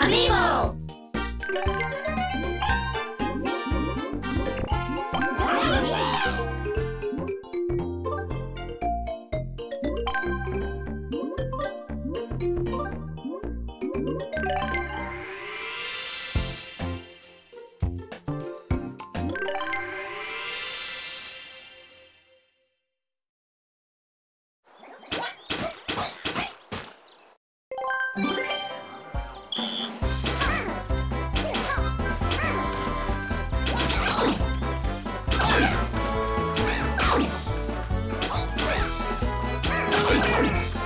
Amiibo! Oh, my God.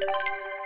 Yahoo!